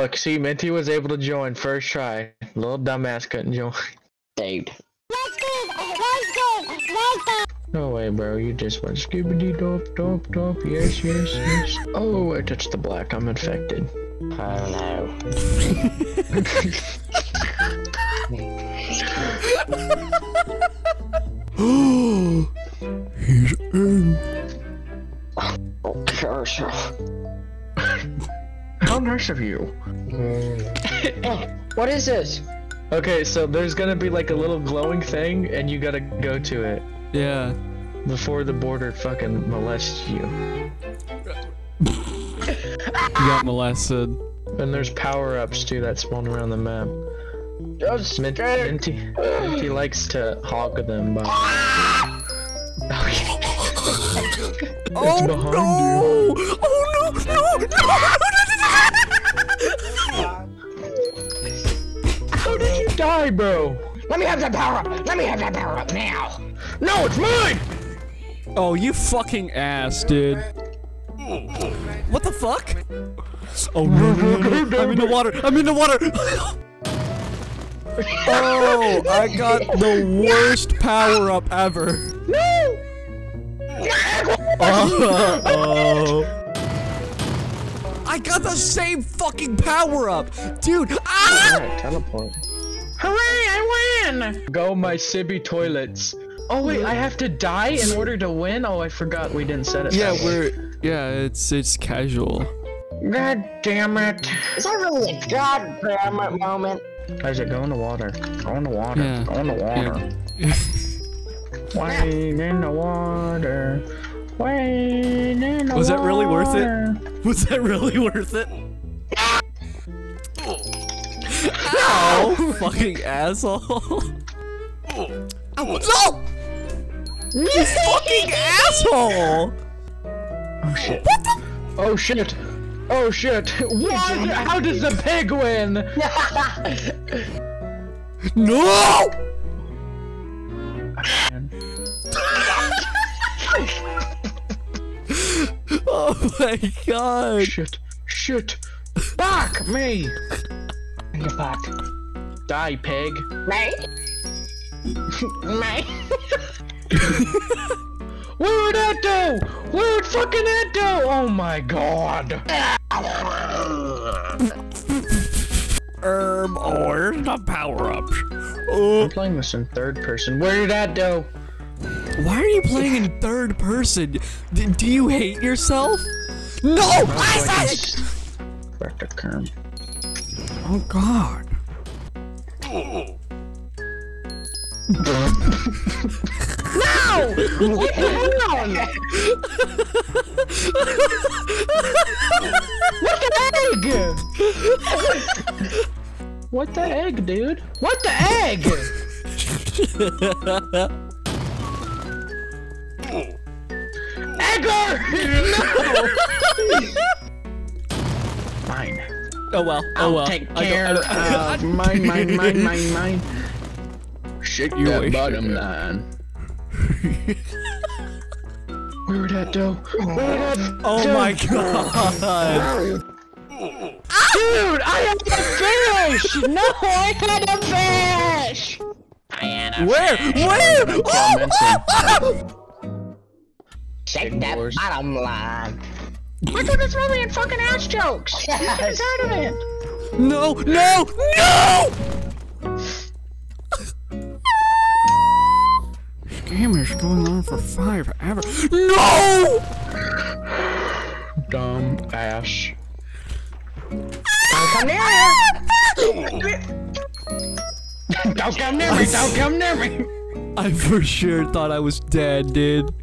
look, see, Minty was able to join first try. Little dumbass couldn't join. Dude. No way, bro. You just went skibidi dop dop dop. Yes, yes, yes. Oh, I touched the black. I'm infected. Oh He's Oh, what is this? Okay, so there's gonna be like a little glowing thing, and you gotta go to it Yeah. before the border fucking molests you. You got molested. And there's power-ups too that spawn around the map. Just Min- Minty, Minty likes to hog them, but Oh behind no! Oh no! No! Die, bro? Let me have that power up. Let me have that power up now. No, it's mine. Oh, you fucking ass, dude. What the fuck? Oh no, no, no, no. I'm in the water. I'm in the water. oh, I got the worst power up ever. No. Oh, oh. I got the same fucking power up, dude. Ah! Teleport. Hooray, I win! Go my Sibby toilets. Oh wait, I have to die in order to win? Oh, I forgot we didn't set it. Yeah, that we're yeah, it's it's casual. God damn it. Is that really a goddamn moment? Isaac, go in the water. Go in the water. Yeah. Go in the water. Yeah. Wade in the water. Wade in the Was that really worth it? Was that really worth it? Ow! Fucking asshole. Oh, no! You fucking asshole! Oh shit. Oh shit. Oh shit. What? How does the pig win? No! Oh my god! Shit. Shit. Back me. Get back. Die, pig. Me? Me? Where'd that do? Where'd fucking that do? Oh my god. Um, oh, where's the power ups? Oh, I'm playing this in third person. Where did that do? why are you playing in third person? D- do you hate yourself? No! Isaac! Back to Kerm. Oh god. No! Leave me alone! Egg! what the egg, dude? What the egg? Egger! No! Mine. Oh well. Oh I'll well. take I don't- I don't- mine, mine, mine, mine, mine. Shake You that bottom you- line. Where would that go? Where would that Oh go? my god. Ah! Dude, I had a fish! No, I had a fish! I am Where? Where? Oh, Mention. oh, Shake that bottom line. I thought this movie had fucking ass jokes! Yes. Get out of it! No, no, no! This game is going on for five ever. No! Dumb ass. Don't come here! Don't come near me! Don't come near me! I for sure thought I was dead, dude.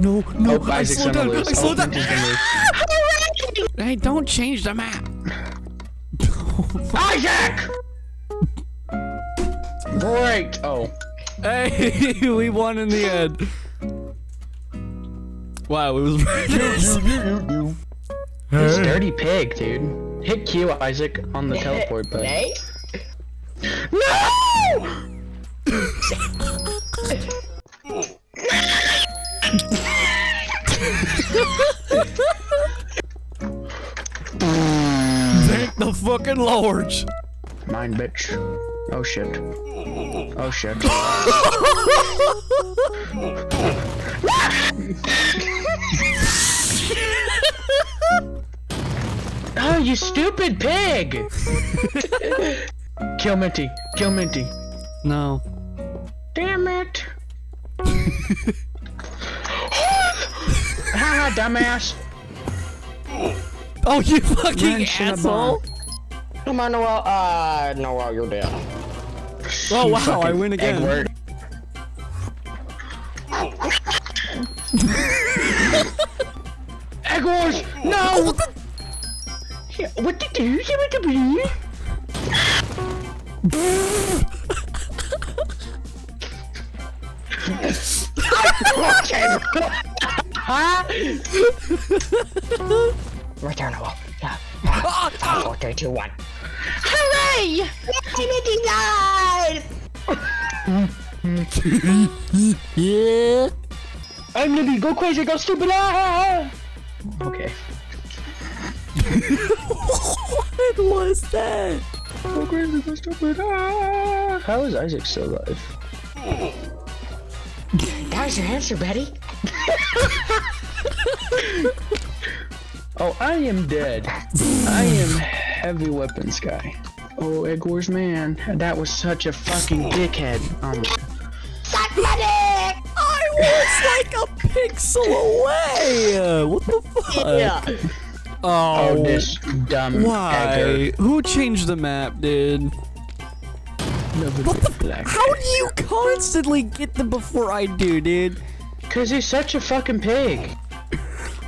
No, no, Oh, I Isaac's slowed gonna down. lose. I slowed Oh, down. Minty's gonna lose. Hey, don't change the map. Isaac! Great! Oh. Hey, we won in the end. Wow, it was This dirty pig, dude. Hit Q, Isaac, on the teleport button. Me? No! fucking lords. Mine, bitch. Oh shit. Oh shit. oh, you stupid pig! Kill Minty. Kill Minty. No. Damn it! Haha, dumbass! Oh, you fucking Wrench asshole. Come on, Noel. Uh, Noel, you're dead. Oh, You wow, I win again. Eggward. Eggwars! No! What the? What did you do? What did you do? Huh? Right there, Noel. Yeah. yeah. Five, four, three, two, one. Hooray! Yeah. I'm Libby, go crazy, go stupid! Ah! Okay. what was that? Go crazy, go stupid! Ah! How is Isaac still alive? That was your answer, Betty. Oh, I am dead. I am heavy weapons guy. Oh, Egg Wars man, that was such a fucking dickhead. Um, I was like a pixel away. What the fuck? Yeah. oh, Oh, this dumb why? egger. Who changed the map, dude? What the black? How do you constantly get them before I do, dude? Cause he's such a fucking pig.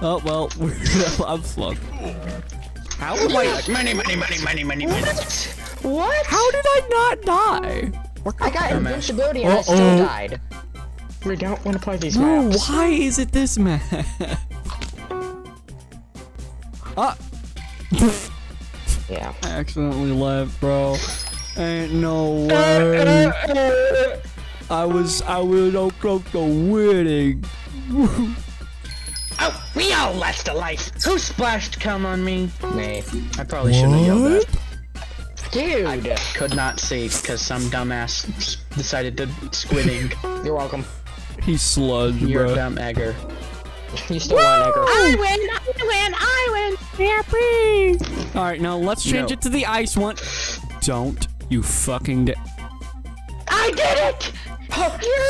Oh well, I'm fucked. How am I? Money, money, money, money, money, money. What? How did I not die? I got invincibility and I still died. We don't want to play these No, maps. why is it this map? ah, Yeah. I accidentally left, bro. Ain't no way. I was, I was so close to winning. Oh, we all lost a life. Who splashed cum on me? Me. I probably shouldn't have yelled that. Dude. I Could not see because some dumbass decided to squidding. You're welcome. He's sludge, You're a bro. dumb egger. You still won, Edgar. I win! I win! I win! Happy! All right, now let's change No. it to the ice one. Don't you fucking di- I did it!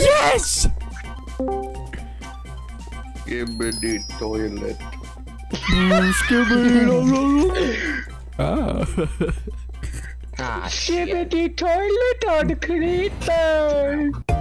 Yes! Give me the toilet. Ah. Ah, shit. Give me the toilet on the creeper!